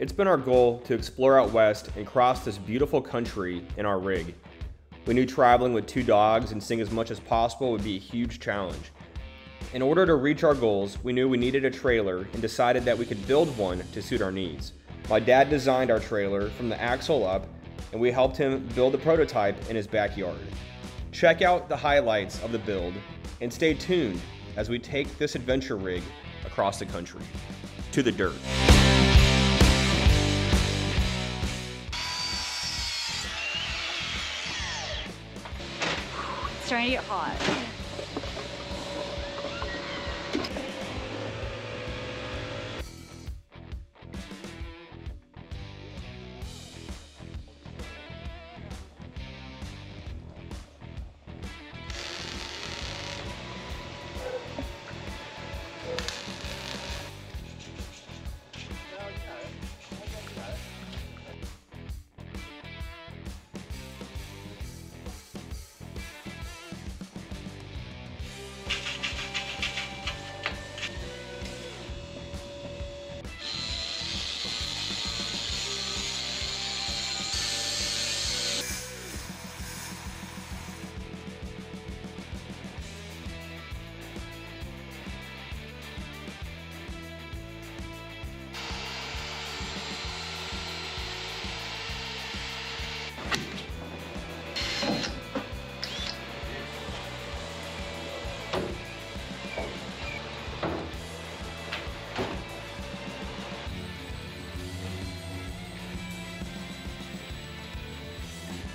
It's been our goal to explore out west and cross this beautiful country in our rig. We knew traveling with two dogs and seeing as much as possible would be a huge challenge. In order to reach our goals, we knew we needed a trailer and decided that we could build one to suit our needs. My dad designed our trailer from the axle up, and we helped him build the prototype in his backyard. Check out the highlights of the build and stay tuned as we take this adventure rig across the country to the dirt. Starting to get hot.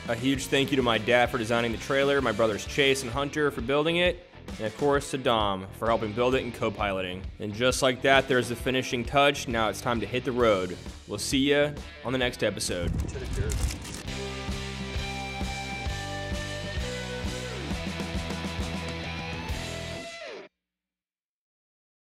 A huge thank you to my dad for designing the trailer, my brothers Chase and Hunter for building it, and of course to Dom for helping build it and co-piloting. And just like that, there's the finishing touch. Now it's time to hit the road. We'll see you on the next episode.